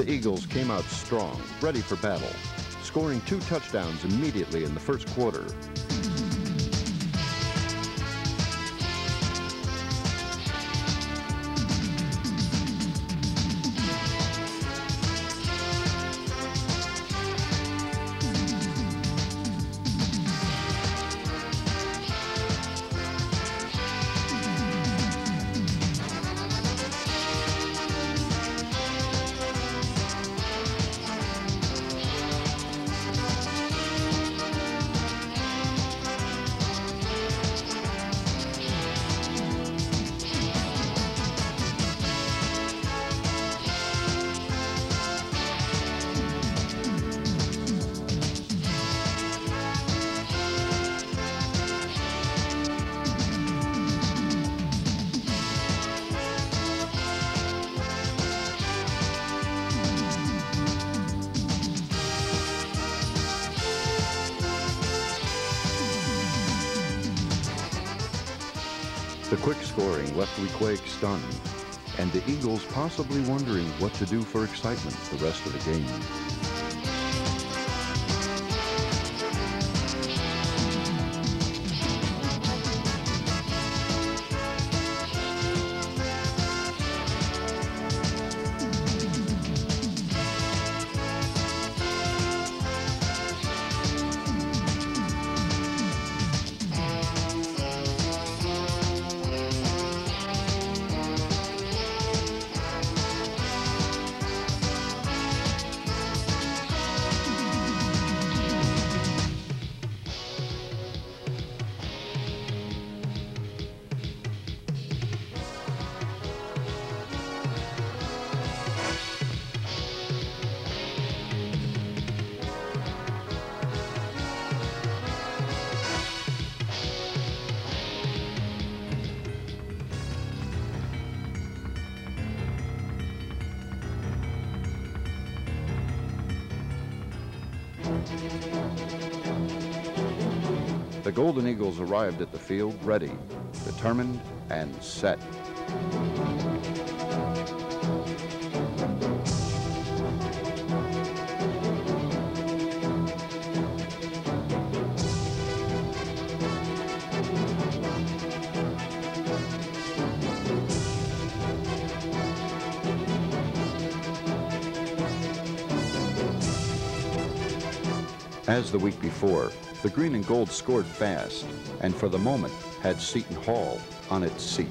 The Eagles came out strong, ready for battle, scoring two touchdowns immediately in the first quarter. Quick scoring left Weequahic stunned, and the Eagles possibly wondering what to do for excitement the rest of the game. The Golden Eagles arrived at the field ready, determined, and set. As the week before, the green and gold scored fast, and for the moment had Seton Hall on its seat.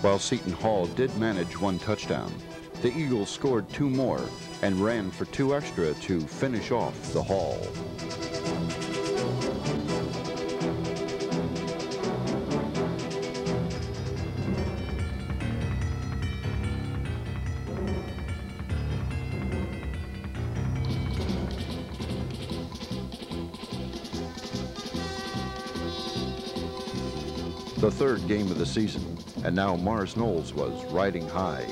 While Seton Hall did manage one touchdown, the Eagles scored two more and ran for two extra to finish off the haul. Third game of the season, and now Morris Knolls was riding high.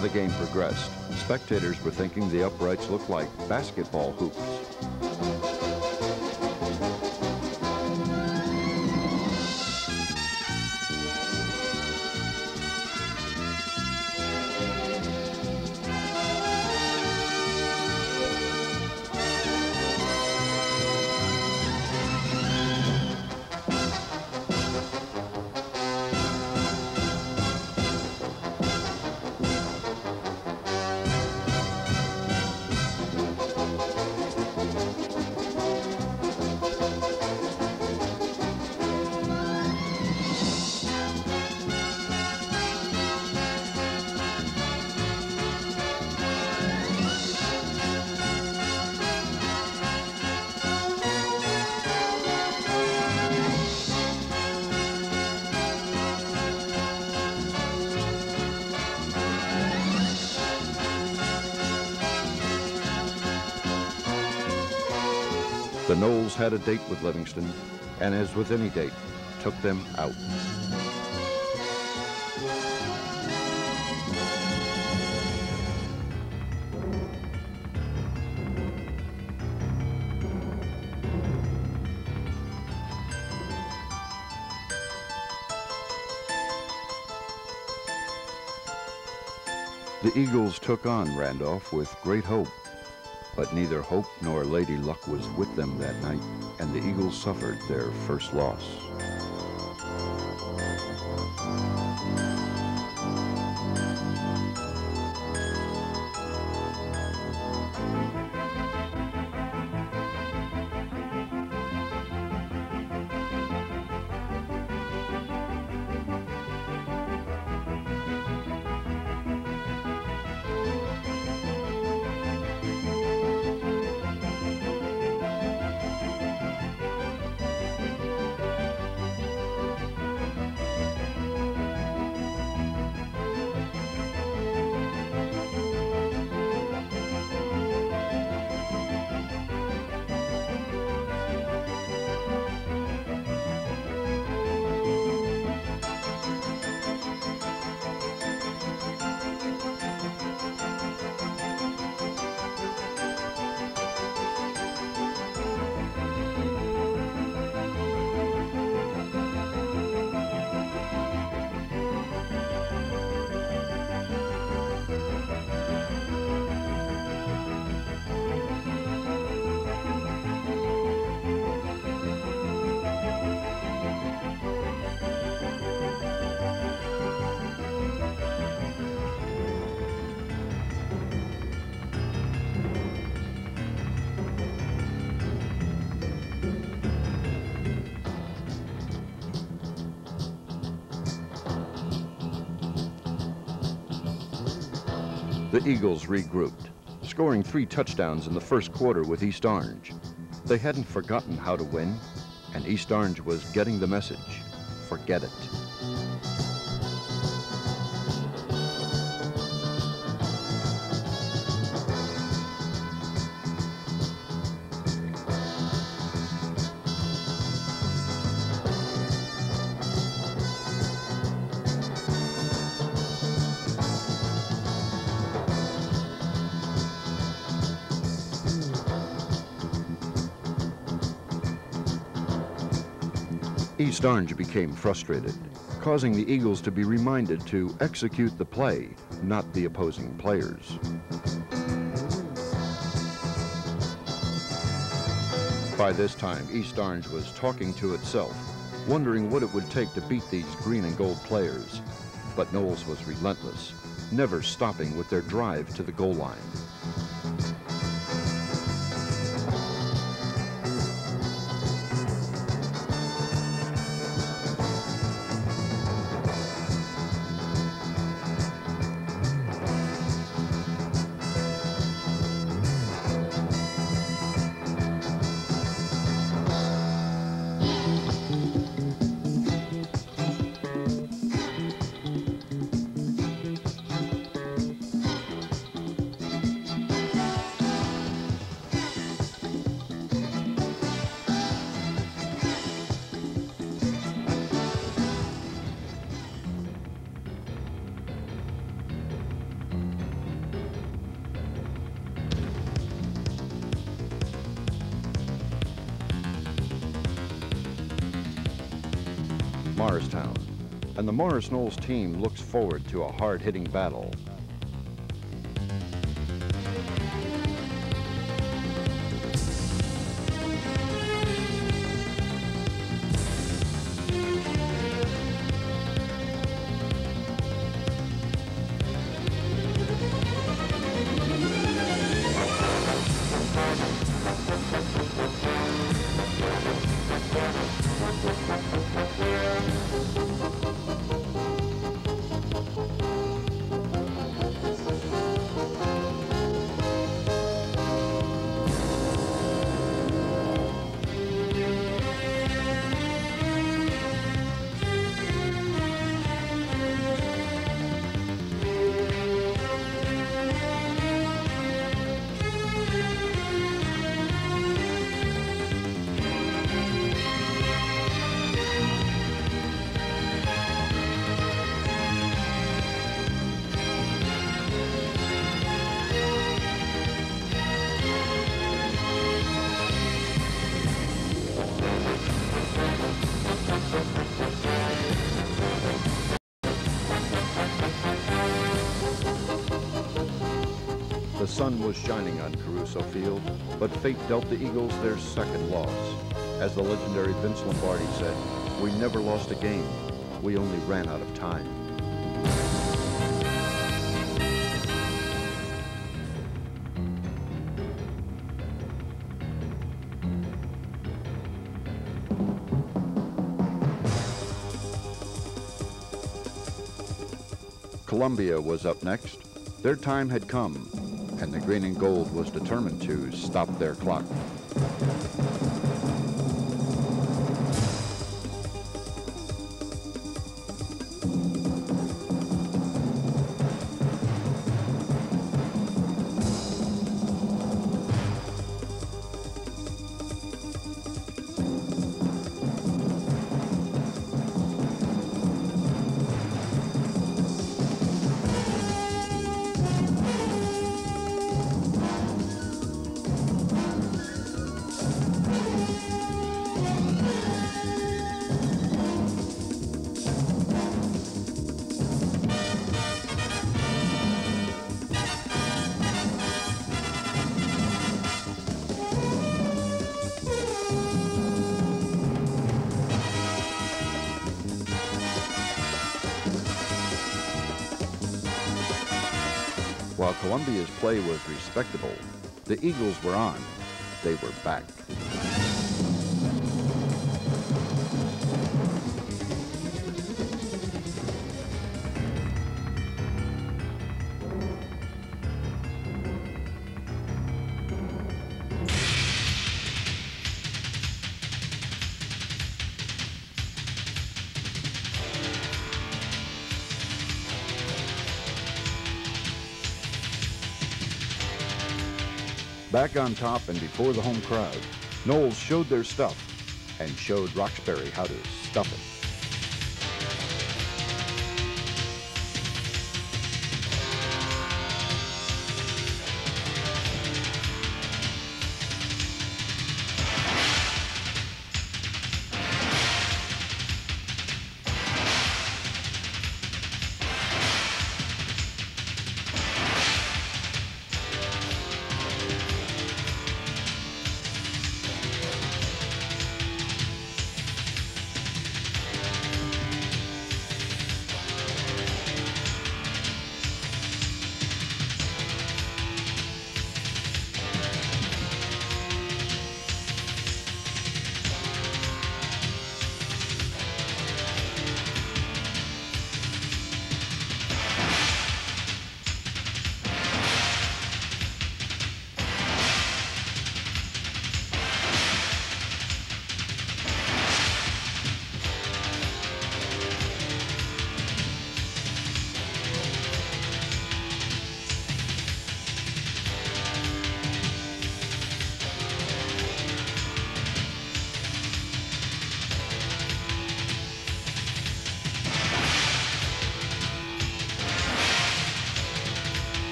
The game progressed, spectators were thinking the uprights looked like basketball hoops. The Knolls had a date with Livingston, and as with any date, took them out. The Eagles took on Randolph with great hope. But neither hope nor Lady Luck was with them that night, and the Eagles suffered their first loss. The Eagles regrouped, scoring three touchdowns in the first quarter with East Orange. They hadn't forgotten how to win, and East Orange was getting the message. Forget it. East Orange became frustrated, causing the Eagles to be reminded to execute the play, not the opposing players. By this time, East Orange was talking to itself, wondering what it would take to beat these green and gold players. But Knolls was relentless, never stopping with their drive to the goal line. Morristown, and the Morris Knolls team looks forward to a hard-hitting battle. Sun was shining on Caruso Field, but fate dealt the Eagles their second loss. As the legendary Vince Lombardi said, we never lost a game. We only ran out of time. Columbia was up next. Their time had come, and the green and gold was determined to stop their clock. Columbia's play was respectable, the Eagles were on. They were back. Back on top and before the home crowd, Knolls showed their stuff and showed Roxbury how to stuff it.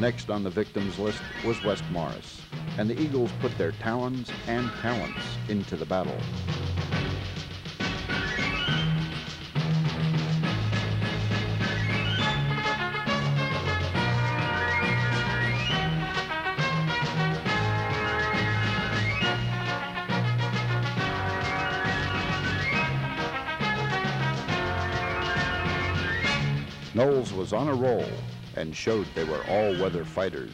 Next on the victims list was West Morris, and the Eagles put their talons and talents into the battle. Knolls was on a roll and showed they were all-weather fighters.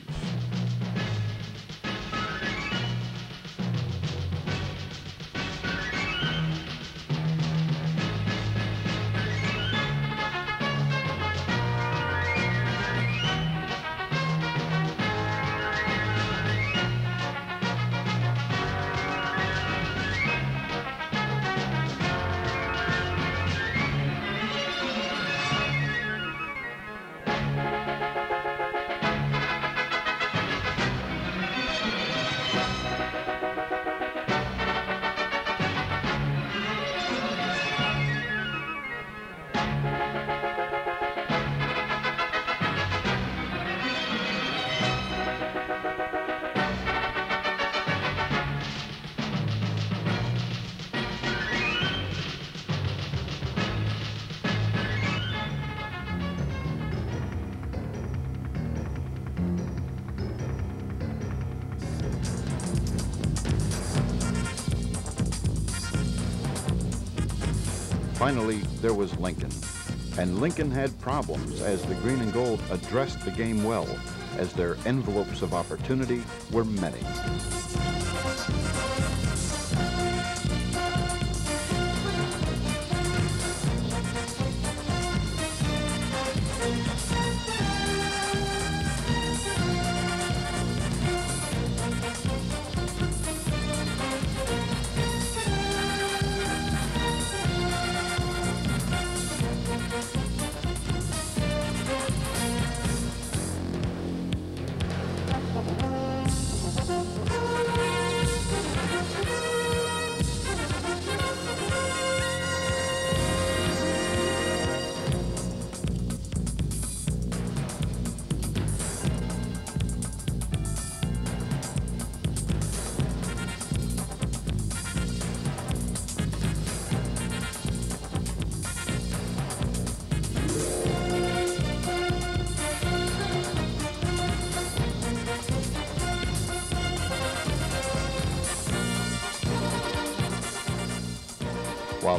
Finally, there was Lincoln. And Lincoln had problems as the green and gold addressed the game well, as their envelopes of opportunity were many.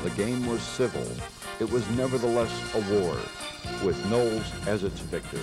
The game was civil, it was nevertheless a war, with Knolls as its victor.